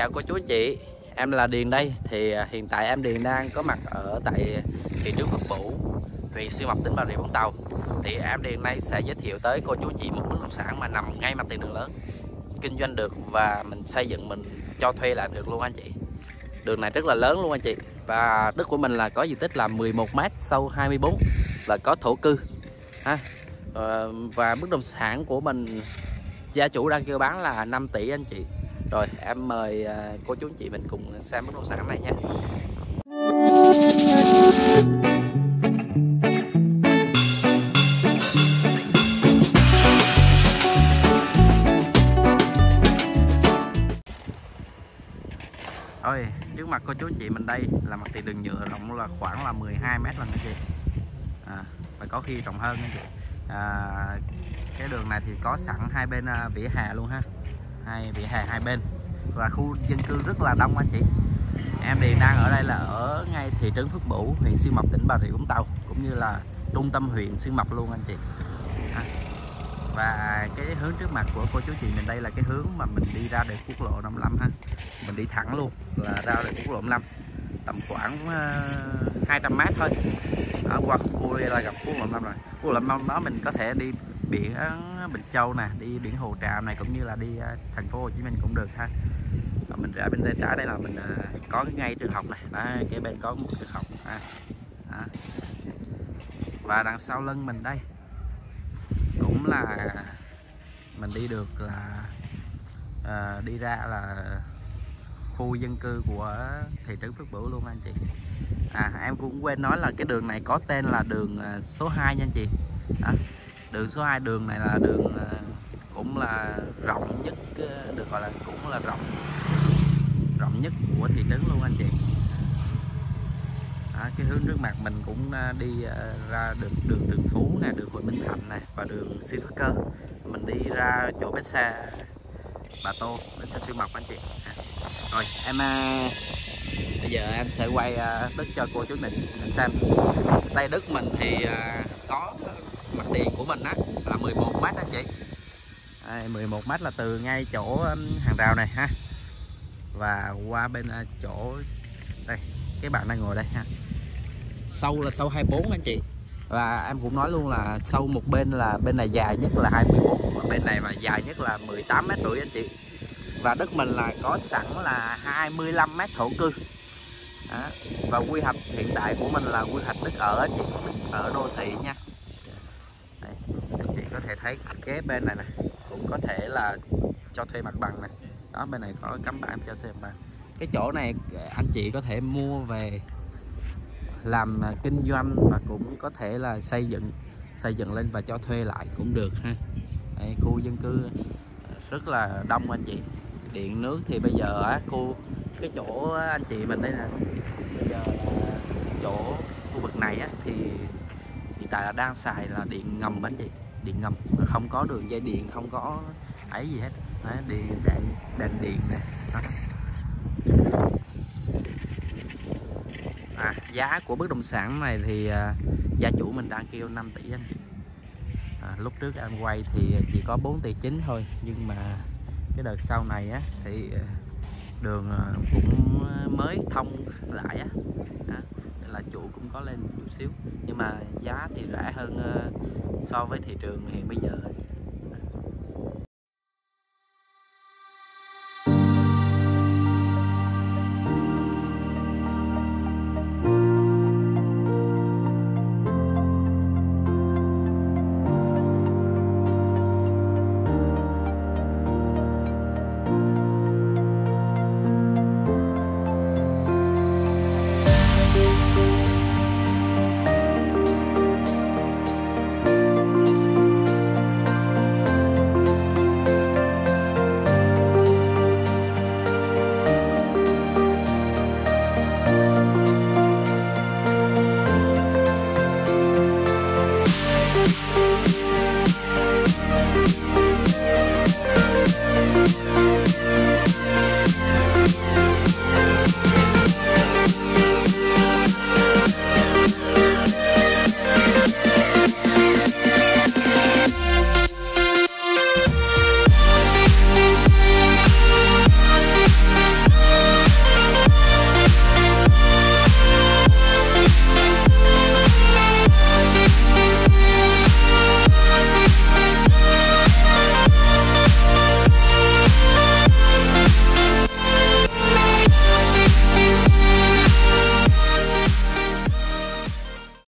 chào cô chú anh chị, Em là Điền đây. Thì à, hiện tại em Điền đang có mặt ở tại thị trấn Phước Bủ huyện Siêu Mập, tỉnh Bà Rịa Vũng Tàu. Thì em Điền nay sẽ giới thiệu tới cô chú anh chị một bất động sản mà nằm ngay mặt tiền đường lớn, Kinh doanh được và mình xây dựng mình cho thuê là được luôn anh chị. Đường này rất là lớn luôn anh chị Và đất của mình là có diện tích là 11m sâu 24 Và có thổ cư, ha. Ờ, và bất động sản của mình, gia chủ đang kêu bán là 5 tỷ anh chị rồi em mời à, cô chú anh chị mình cùng xem bất động sản này nha. Ôi, trước mặt cô chú anh chị mình đây là mặt tiền đường nhựa rộng là khoảng là 12 mét lần anh chị. À, và có khi rộng hơn anh chị. À, cái đường này thì có sẵn hai bên à, vỉa hè luôn ha hai vỉa hè hai bên. Và khu dân cư rất là đông anh chị. Em thì đang ở đây là ở ngay thị trấn Phước Bửu huyện Xuyên Mộc tỉnh Bà Rịa Vũng Tàu cũng như là trung tâm huyện Xuyên Mộc luôn anh chị. Và cái hướng trước mặt của cô chú chị mình đây là cái hướng mà mình đi ra để quốc lộ 55 ha. Mình đi thẳng luôn là ra được quốc lộ 55 tầm khoảng ờ, uh, 200 mét thôi. Ở qua khu đây là gặp quốc lộ 55 rồi. Quốc lộ 55 đó mình có thể đi biển Bình Châu nè đi biển Hồ Tràm này cũng như là đi à, thành phố Hồ Chí Minh cũng được ha. Và mình ra bên đây trái đây là mình à, có cái ngay trường học này. Đó cái bên có một trường học ha. Và đằng sau lưng mình đây cũng là mình đi được là à, đi ra là khu dân cư của thị trấn Phước Bửu luôn anh chị. À em cũng quên nói là cái đường này có tên là đường à, số 2 nha anh chị. Đó đường số 2 đường này là đường à, cũng là rộng nhất à, được gọi là cũng là rộng rộng nhất của thị trấn luôn anh chị. Đó, cái hướng trước mặt mình cũng đi ra đường đường Trường Phú nè đường Hội Minh Thạnh này và đường Suy Phước Cơ. Mình đi ra chỗ bến xe Bà Tô bến xe Xuyên Mộc anh chị. Rồi em bây giờ em sẽ quay đất cho cô chú mình xem. Đây đất mình thì có tiền của mình á là 11 mét anh chị. Đây, 11 mét là từ ngay chỗ hàng rào này ha. Và qua bên chỗ đây cái bạn đang ngồi đây ha. Sâu là sâu 24 anh chị. Và em cũng nói luôn là sâu một bên là bên này dài nhất là 24 và bên này mà dài nhất là 18 mét rưỡi anh chị. Và đất mình là có sẵn là 25 mét thổ cư. Đó. và quy hoạch hiện tại của mình là quy hoạch đất ở chị đất ở đô thị nha. anh chị có thể thấy kế bên này này cũng có thể là cho thuê mặt bằng này đó bên này có cắm bảng cho thuê mặt bằng. Cái chỗ này anh chị có thể mua về làm kinh doanh và cũng có thể là xây dựng xây dựng lên và cho thuê lại cũng được ha. Đây, khu dân cư rất là đông anh chị. Điện nước thì bây giờ á khu cái chỗ anh chị mình đây nè bây giờ chỗ khu vực này á thì hiện tại là đang xài là điện ngầm anh chị điện ngầm không có đường dây điện không có ấy gì hết. Đấy, điện đèn đèn điện này Đó. À, giá của bất động sản này thì à, gia chủ mình đang kêu 5 tỷ anh. À, lúc trước em quay thì chỉ có 4 tỷ chín thôi nhưng mà cái đợt sau này á thì à, đường à, cũng mới thông lại á là chủ cũng có lên chút xíu. Nhưng mà giá thì rẻ hơn ờ, so với thị trường hiện bây giờ.